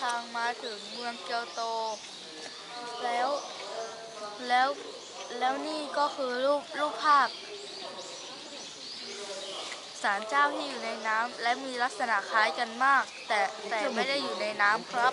ทางมาถึงเมืองเกียวโต แล้วแล้วแล้วนี่ก็คือรูปรูปภาพสารเจ้าที่อยู่ในน้ำและมีลักษณะคล้ายกันมาก แต่แต่ไม่ได้อยู่ในน้ำครับ